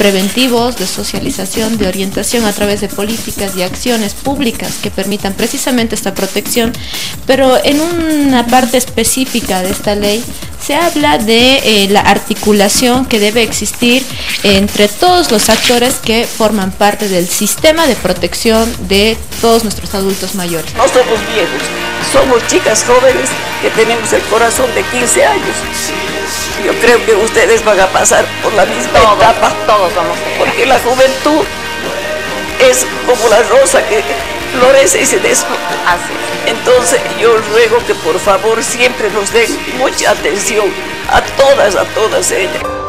preventivos, de socialización, de orientación a través de políticas y acciones públicas que permitan precisamente esta protección, pero en una parte específica de esta ley se habla de eh, la articulación que debe existir entre todos los actores que forman parte del sistema de protección de todos nuestros adultos mayores. No somos viejos, somos chicas jóvenes que tenemos el corazón de 15 años. Creo que ustedes van a pasar por la misma etapa. Todos vamos a Porque la juventud es como la rosa que florece y se. Así Entonces yo ruego que por favor siempre nos den mucha atención a todas, a todas ellas.